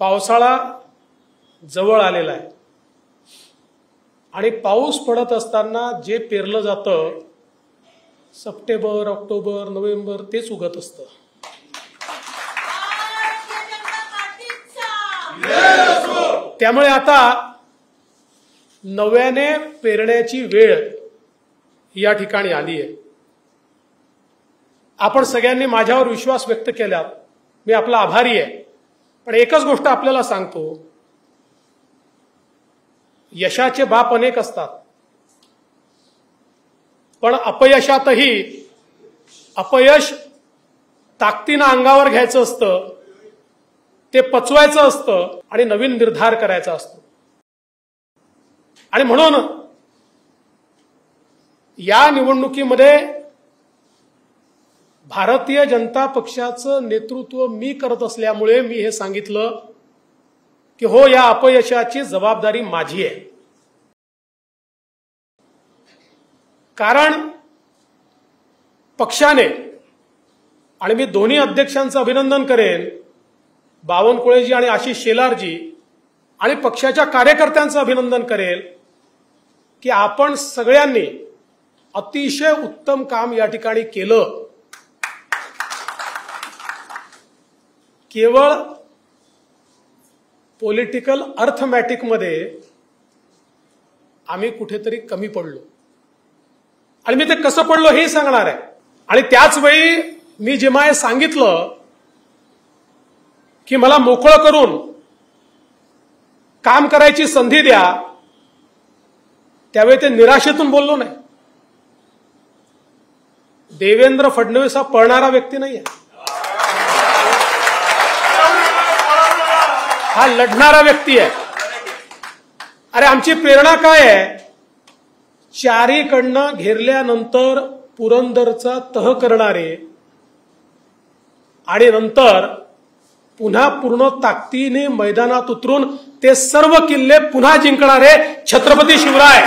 पावसाळा जवळ आलेला आहे. आणि पाऊस पडत असताना जे पेरलं जातं सप्टेंबर ऑक्टोबर नोव्हेंबर तेच उगत असतं. त्यामुळे आता नव्याने पेरण्याची वेळ या ठिकाणी आली आहे. आपण सगळ्यांनी माझ्यावर विश्वास व्यक्त केला. मी आपला आभारी आहे. पण एकच गोष्ट आपल्याला सांगतो. यशाचे बाप अनेक असतात. पण अपयशातही अपयश ताकदीनं अंगावर घ्यायचं असतं ते पचवायचं असतं आणि नवीन निर्धार करायचा असतो. आणि म्हणून या निवडणुकीमध्ये भारतीय जनता पक्षाचं नेतृत्व मी करत असल्यामुळे मी हे सांगितलं की हो या अपयशाची जबाबदारी माझी आहे. कारण पक्षाने आणि मी दोन्ही अध्यक्षांचं अभिनंदन करेन बावनकुळेजी आणि आशिष शेलारजी आणि पक्षाच्या कार्यकर्त्यांचं अभिनंदन करेल की आपण सगळ्यांनी अतिशय उत्तम काम या ठिकाणी केलं. केवळ पॉलिटिकल अर्थमॅटिकमध्ये आम्ही कुठेतरी कमी पडलो. आणि मी ते कसं पडलो हे सांगणार आहे. आणि त्याच वेळी मी जेव्हा हे सांगितलं की मला मोकळं करून काम करायची संधी द्या त्यावेळी ते निराशेतून बोललो नाही. देवेंद्र फडणवीस हा पळणारा व्यक्ती नाही आहे हा लढणारा व्यक्ती आहे. अरे आमची प्रेरणा काय आहे? चारीकडनं घेरल्यानंतर पुरंदरचा तह करणारे आणि नंतर पुन्हा पूर्ण ताकदीने मैदानात उतरून ते सर्व किल्ले पुन्हा जिंकणारे छत्रपती शिवराय.